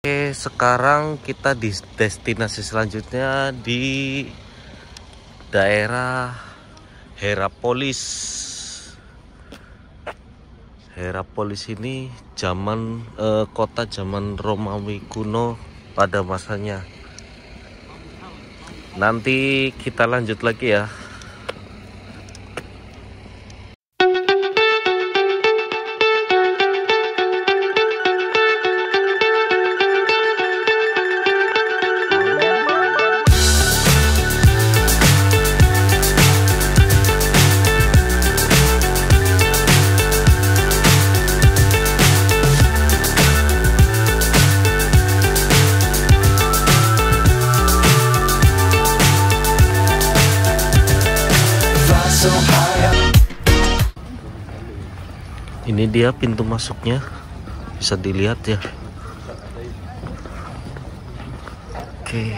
Oke, sekarang kita di destinasi selanjutnya di daerah Herapolis. Herapolis ini zaman eh, kota zaman Romawi kuno pada masanya. Nanti kita lanjut lagi ya. Ini dia pintu masuknya. Bisa dilihat ya. Oke.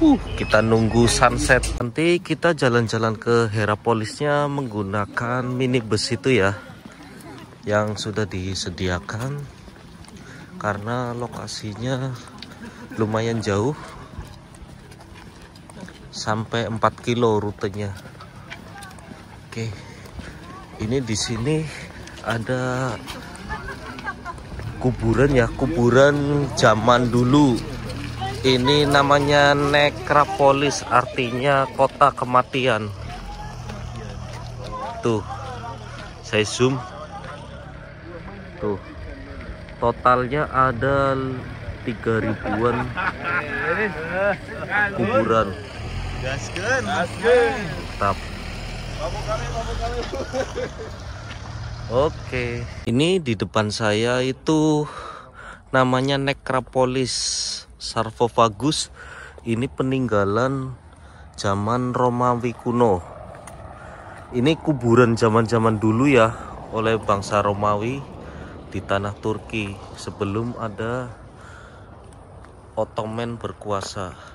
Uh, kita nunggu sunset. Nanti kita jalan-jalan ke Herapolisnya menggunakan minibus itu ya. Yang sudah disediakan karena lokasinya lumayan jauh sampai 4 kilo rutenya. Oke, ini di sini ada kuburan ya, kuburan zaman dulu. Ini namanya nekropolis, artinya kota kematian. Tuh, saya zoom. Tuh, totalnya ada tiga ribuan kuburan. Gaskeun. Mantap. Oke, ini di depan saya itu namanya nekropolis sarkofagus. Ini peninggalan zaman Romawi kuno. Ini kuburan zaman-zaman dulu ya oleh bangsa Romawi di tanah Turki sebelum ada Ottoman berkuasa.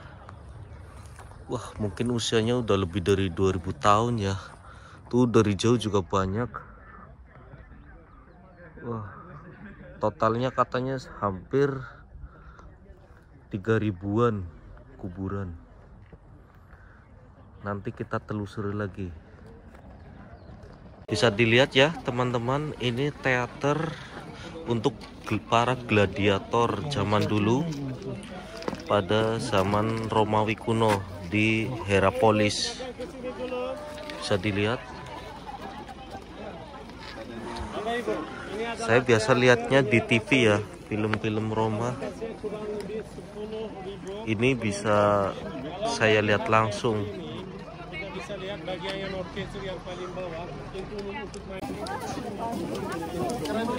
Wah, mungkin usianya udah lebih dari 2000 tahun ya. Tuh dari jauh juga banyak. Wah, totalnya katanya hampir 3 ribuan kuburan. Nanti kita telusuri lagi. Bisa dilihat ya teman-teman, ini teater untuk para gladiator zaman dulu pada zaman Romawi kuno di Herapolis. Bisa dilihat. Saya biasa lihatnya di TV ya, film-film Roma. Ini bisa saya lihat langsung.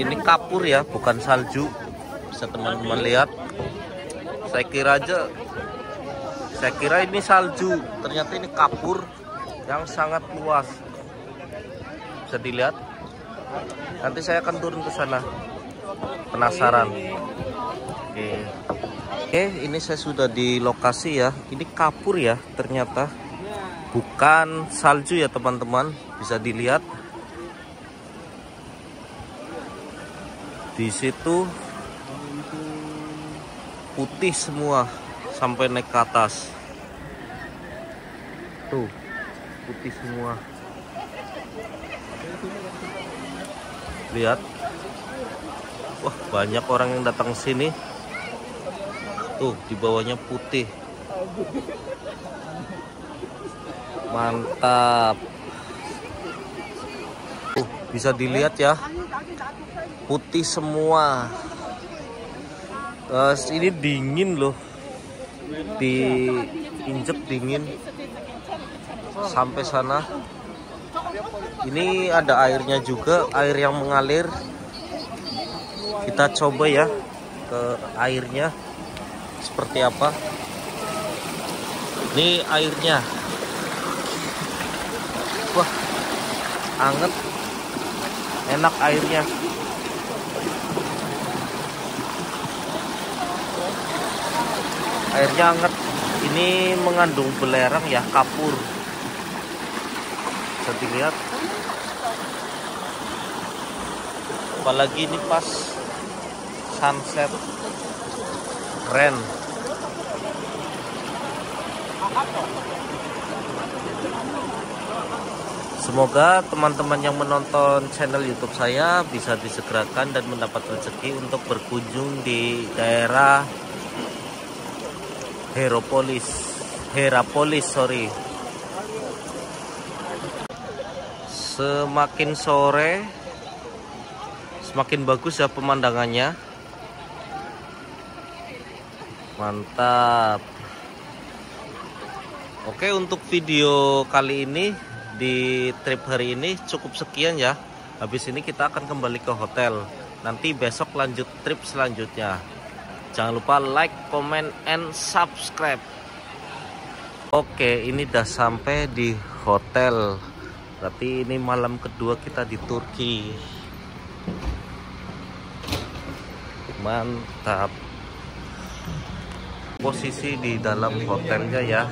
Ini kapur ya, bukan salju. Bisa teman-teman lihat. Saya kira aja saya kira ini salju, ternyata ini kapur yang sangat luas. Bisa dilihat. Nanti saya akan turun ke sana. Penasaran. Oke. Oke, ini saya sudah di lokasi ya. Ini kapur ya, ternyata. Bukan salju ya, teman-teman. Bisa dilihat. Di situ putih semua sampai naik ke atas. Tuh, putih semua. Lihat. Wah, banyak orang yang datang sini. Tuh, di bawahnya putih. Mantap. Tuh, bisa dilihat ya. Putih semua. Uh, ini dingin loh diinjek dingin sampai sana. Ini ada airnya juga air yang mengalir. Kita coba ya ke airnya seperti apa. Ini airnya. Wah anget. Enak airnya airnya hangat ini mengandung belerang ya kapur. Bisa dilihat. Apalagi ini pas sunset. Keren. Semoga teman-teman yang menonton channel YouTube saya bisa disegerakan dan mendapat rezeki untuk berkunjung di daerah Heropolis, Herapolis, sorry. Semakin sore, semakin bagus ya pemandangannya. Mantap. Oke, untuk video kali ini di trip hari ini cukup sekian ya. Habis ini kita akan kembali ke hotel. Nanti besok lanjut trip selanjutnya. Jangan lupa like, comment, and subscribe. Oke, ini udah sampai di hotel. Berarti ini malam kedua kita di Turki. Mantap. Posisi di dalam hotelnya ya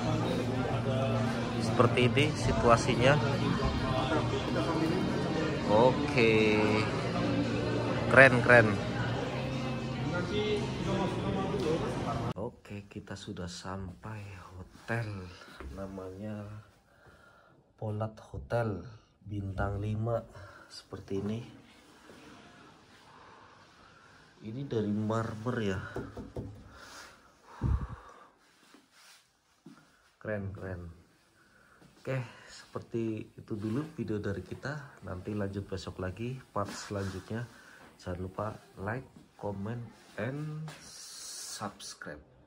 seperti ini situasinya oke keren keren kita sudah sampai hotel namanya Polat Hotel bintang 5 seperti ini ini dari marmer ya keren keren Oke, seperti itu dulu video dari kita. Nanti lanjut besok lagi part selanjutnya. Jangan lupa like, comment, and subscribe.